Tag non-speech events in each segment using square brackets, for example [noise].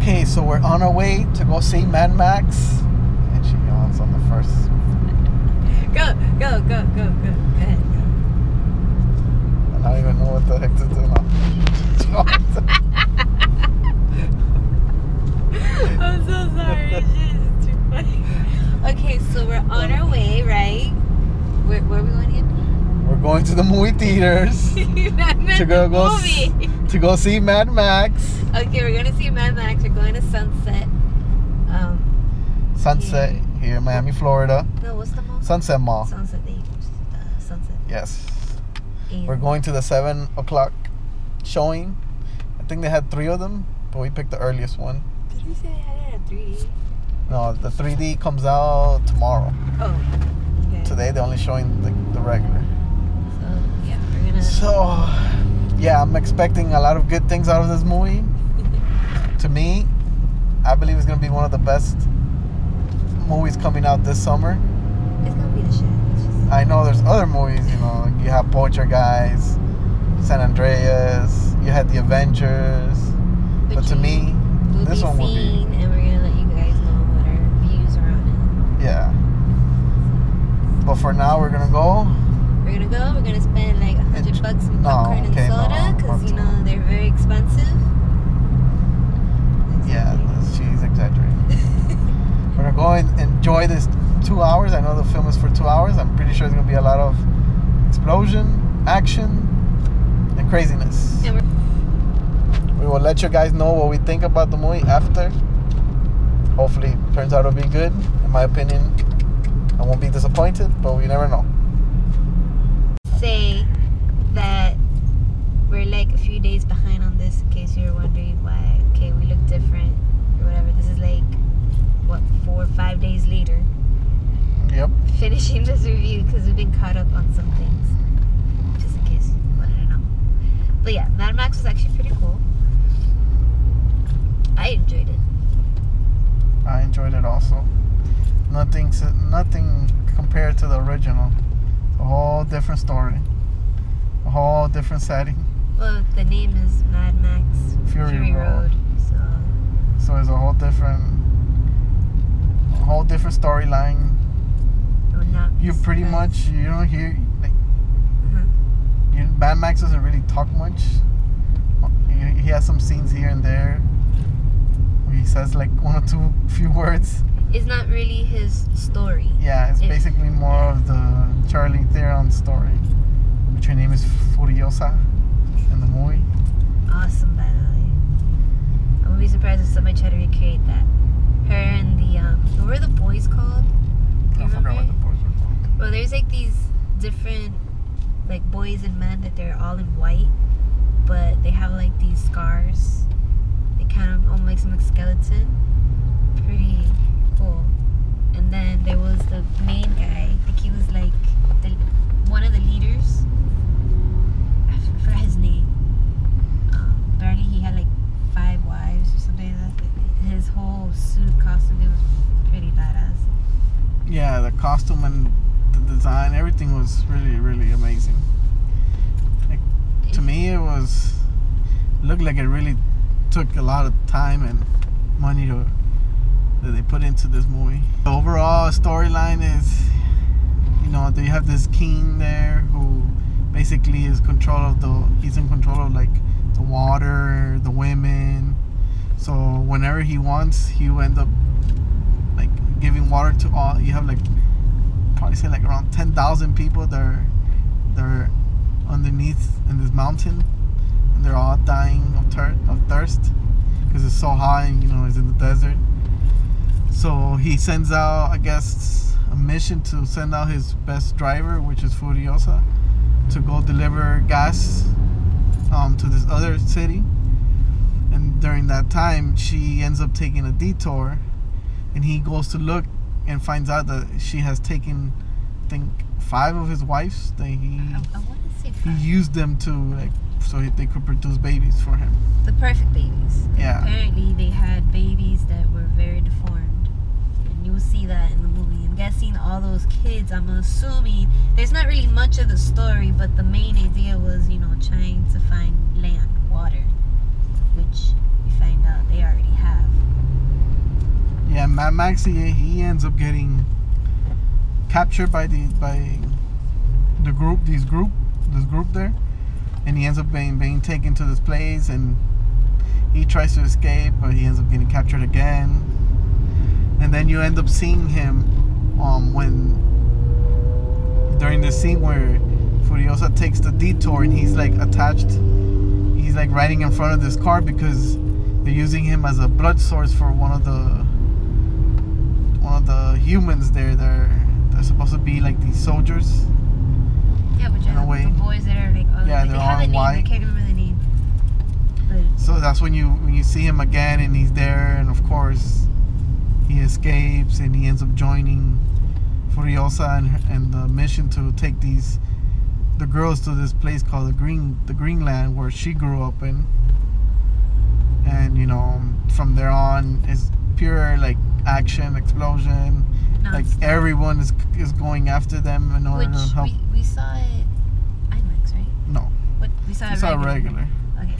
Okay, so we're on our way to go see Mad Max. And she yawns on the first. [laughs] Go, go, go, go, go. Go. I don't even know what the heck to do now. [laughs] I'm so sorry. It's too funny. Okay, so we're on our way, right? Where, where are we going again? we're going to the movie theaters [laughs] to go, go movie. To go see Mad Max. Okay, we're gonna see Mad Max. We're going to Sunset. Um, Sunset here in Miami, Florida. no, what's the mall? Sunset Mall. Sunset. Uh, Sunset. Yes. And We're going to the seven o'clock showing. I think they had three of them, but we picked the earliest one. Did you say they had it at 3D? No, the 3D comes out tomorrow. Oh. Okay. Today they're only showing the, the regular. So yeah, we're gonna. So, yeah, I'm expecting a lot of good things out of this movie. [laughs] to me, I believe it's gonna be one of the best movies coming out this summer. It's gonna be the shit. Just- I know there's other movies, you know, you have Poltergeist, San Andreas, you had The Avengers, but to you me, this one will be, and we're gonna let you guys know what our views are on it. yeah. But for now, we're gonna go. We're gonna go. We're gonna spend like a hundred bucks on no, popcorn okay, and soda because you know they're very expensive. Yeah, she's exaggerating. [laughs] We're gonna go and enjoy this two hours. I know the film is for two hours. I'm pretty sure it's gonna be a lot of explosion, action, and craziness. And we're, will let you guys know what we think about the movie after. Hopefully, it turns out to be good. In my opinion, I won't be disappointed, but we never know. Say that we're like a few days behind on this in case you're wondering why okay we look different or whatever this is like what four or five days later Yep. finishing this review because we've been caught up on some things just in case you wanted to know but yeah mad max was actually pretty cool i enjoyed it I enjoyed it also. Nothing, nothing compared to the original. A whole different story. A whole different setting. well the name is mad max Fury Road. so So it's a whole different, a whole different storyline. it would not be You pretty much you don't hear like Uh-huh. you, Mad Max doesn't really talk much. He has some scenes here and there. Says like one or two few words. it's not really his story Yeah, it's If- basically more of the Charlize Theron story, which her name is Furiosa in the movie. awesome by the way. I wouldn't be surprised if somebody tried to recreate that. Her and the um what were the boys called? I forgot what the boys were called. Well there's like these different like boys and men that they're all in white, but they have like these scars. Kind of almost makes them like skeleton. Pretty cool. And then there was the main guy. I think he was like the one of the leaders. I forgot his name. Um, apparently he had like five wives or something like that. His whole suit costume was pretty badass. Yeah, the costume and the design, everything was really, really amazing. Like, to me, it was looked like it really took a lot of time and money to that they put into this movie. The overall storyline is, you know, they have this king there who basically is control of the. He's in control of like the water, the women. So whenever he wants, he will end up like giving water to all. You have like probably say like around ten thousand people that are they're underneath in this mountain, they're all dying of, of thirst because it's so hot and you know it's in the desert. So he sends out, I guess, a mission to send out his best driver, which is Furiosa, to go deliver gas um, to this other city. And during that time, she ends up taking a detour, and he goes to look and finds out that she has taken, I think, five of his wives. That he I, I want to say he used them to like so they could produce babies for him. the perfect babies. Yeah. Apparently, they had babies that were very deformed, and you will see that in the movie. I'm guessing all those kids. I'm assuming there's not really much of the story, but the main idea was, you know, trying to find land, water, which we find out they already have. Mad Max, he, he ends up getting captured by the by the group, these group, this group there, and he ends up being being taken to this place, and he tries to escape, but he ends up getting captured again, and then you end up seeing him um, when during the scene where Furiosa takes the detour and he's like attached, he's like riding in front of this car because they're using him as a blood source for one of the one of the humans there. They're they're supposed to be like these soldiers. Yeah, which In a way. the boys that are like, oh, Yeah, they're they have all a name. I can't remember the name. But So that's when you when you see him again and he's there and of course he escapes and he ends up joining Furiosa and, and the mission to take these the girls to this place called the Green the Greenland where she grew up in. And you know from there on is pure like action explosion. Like everyone is is going after them in order which to help. we, we saw it IMAX, right? no, What we saw we it saw regular. regular. Okay.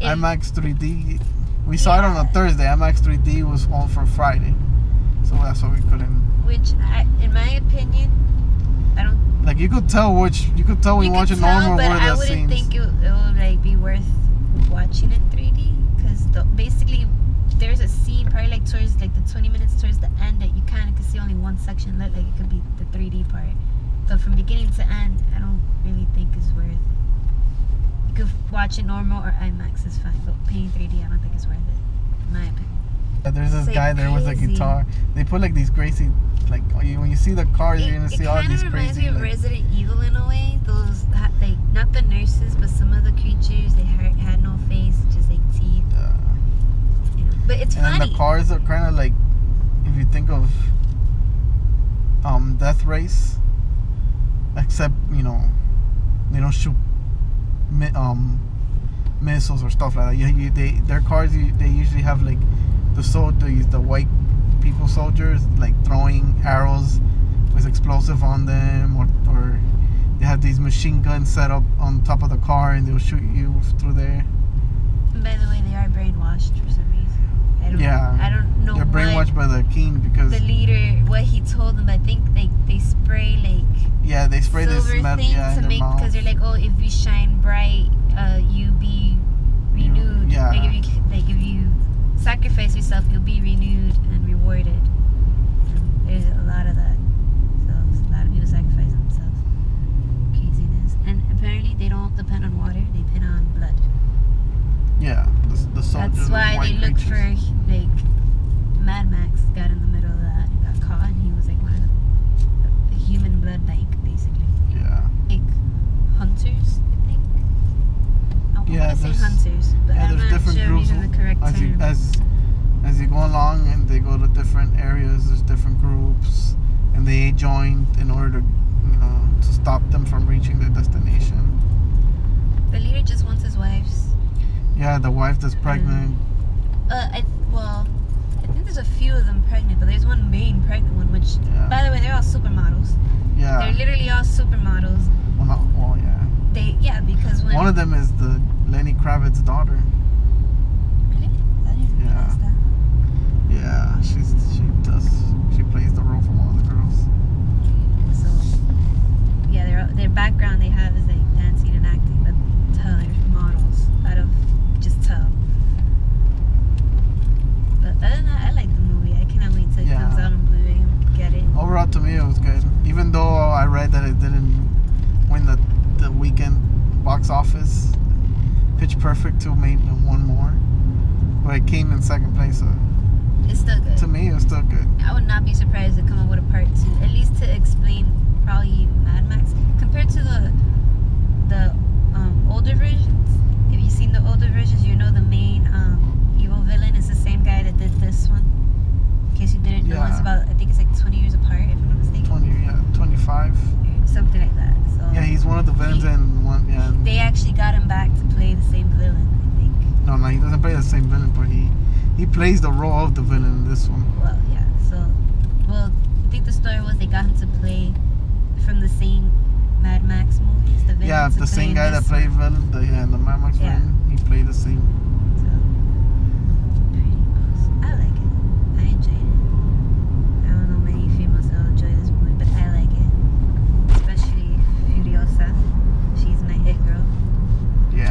It- IMAX 3D. We saw it on a Thursday. IMAX 3D was on for Friday, so that's why we couldn't. Which, I, in my opinion, I don't. Like you could tell which you could tell you watch it normal but I wouldn't scenes. think it, it would like be worth watching in 3D because basically there's a scene probably like towards like the 20 minutes towards the end that you kind of can see only one section lit like it could be the 3D part. But from beginning to end, I don't really think is worth. You could watch it normal or IMAX is fine, but paying 3D, I don't think it's worth it. In my opinion. Yeah, There's this like, guy there with a crazy. guitar. They put like these crazy, like oh, you- when you see the car, you're gonna it see all kind these of reminds me of Like, Resident Evil in a way. Those like not the nurses, but some of the creatures they had, had no face, just like teeth. uh, You know. But it's and funny. the cars are kind of like, if you think of um, Death Race, except you know, they don't shoot mi- um, missiles or stuff like that. Yeah, you, they their cars you, they usually have like the soldiers, the white people soldiers, like throwing arrows with explosive on them, or or they have these machine guns set up on top of the car and they'll shoot you through there. And by the way, they are brainwashed for some reason. I don't, Yeah. I don't know They're brainwashed by the king because the leader what he told them. I think they they spray like yeah they spray this metal thing yeah, to make because they're like, oh, if you shine bright, uh, you be You- renewed. yeah. Like if you like if you sacrifice yourself, you'll be renewed and rewarded. There's a lot of that. So a lot of people sacrifice themselves. Craziness. And apparently they don't depend on water; they depend on blood. The. That's why they look for like Mad Max got in the middle of that and got caught, and he was like one of the, the human blood bank, basically. Yeah, Like hunters, I think. I Yeah, want to say hunters, but yeah. I'm not different sure groups using the correct as you as as you go along and they go to different areas. There's different groups, and they join in order to you know to stop them from reaching their destination. the leader just wants his wives. Yeah, the wife that's pregnant. Uh, I well, I think there's a few of them pregnant, but there's one main pregnant one, which, Yeah, by the way, they're all supermodels. yeah. They're literally all supermodels. Well, not well, yeah. They yeah, because when One of them is the Lenny Kravitz's daughter. really, I didn't Yeah. Yeah, she's she does she plays the role for one of the girls. So yeah, their their background they have is like dancing and acting, but tell they're models out of just tell. But other than that, I like the movie. I cannot wait till it Yeah. comes out on Blu-ray and get Overall, to me, it was good. Even though I read that it didn't win the the weekend box office, Pitch Perfect two made one more, but it came in second place. So It's still good. to me, it's still good. I would not be surprised to come up with a part two, at least to explain probably Mad Max compared to the the um, older versions. If you've seen the older versions, you know the main um, evil villain is the same guy that did this one. In case you didn't know, it's Yeah. about I think it's like 20 years apart, if I'm not mistaken, Twenty, yeah, twenty-five. something like that. So Yeah, he's one of the villains in one. Yeah, they actually got him back to play the same villain. I think. no, no, he doesn't play the same villain, but he he plays the role of the villain in this one. Well, yeah. So, well, I think the story was they got him to play from the same Mad Max movies. The villain Yeah, the same guy that played villain, the yeah, in the Mad Max Yeah. villain, he played the same.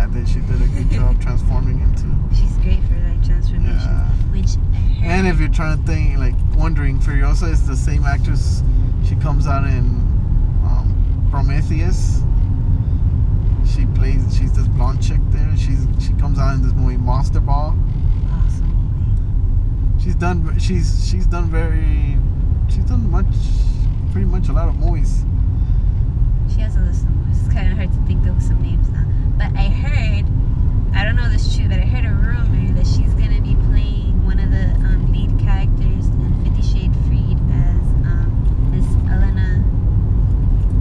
fact that she did a good job transforming into. She's great for like transformations. Yeah. Which and if you're trying to think, like wondering, Furiosa is the same actress. She comes out in um, Prometheus. She plays. She's this blonde chick there. She's she comes out in this movie Monster Ball. Awesome. She's done. She's she's done very. She's done much. Pretty much a lot of movies. She has a list of movies. It's kind of hard to think of some names now. But I heard, I don't know if this is true, but I heard a rumor that she's gonna be playing one of the um, lead characters in Fifty Shades Freed as um, Miss Elena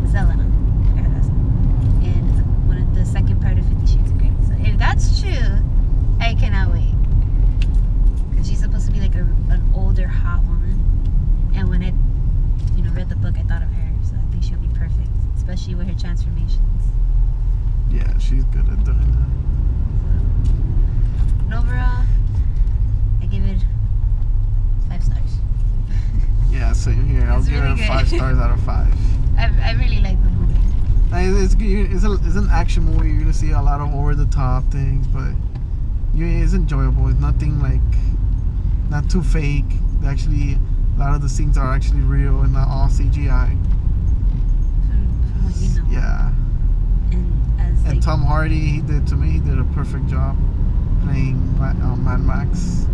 Zelena. In one of the second part of Fifty Shades of Grey. So if that's true, I cannot wait. Cause she's supposed to be like a, an older hot woman, and when I, you know, read the book, I thought of her. So I think she'll be perfect, especially with her transformations. Yeah, she's good at doing that. And overall, I give it five stars. Yeah, same here. I'll It's give really it good. five stars out of five. [laughs] I, I really like the movie. Like, It's, it's, a, it's an action movie. You're gonna see a lot of over the top things, but you, it's enjoyable. It's nothing like not too fake. Actually, a lot of the scenes are actually real and not all CGI. From, from what you know. Yeah, And and Tom Hardy, he did to me, he did a perfect job playing uh, Mad Max.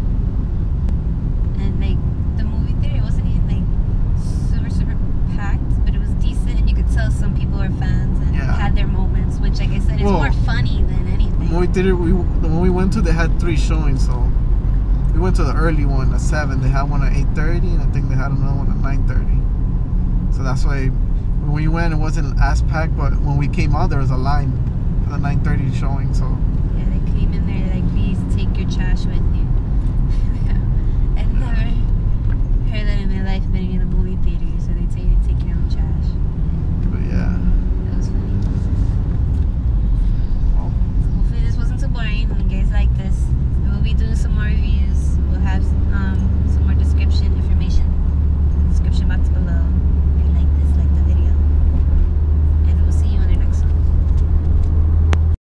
and like the movie theater, it wasn't even like super super packed, but it was decent, and you could tell some people were fans and Yeah. had their moments, which like I said, is Well, more funny than anything. The anything. movie theater, we the one we went to, they had three showings, so we went to the early one at seven. They had one at eight thirty, and I think they had another one at nine thirty. So that's why when we went, it wasn't as packed, but when we came out, there was a line the nine thirty showing. So Yeah, they came in there like, please take your trash with you.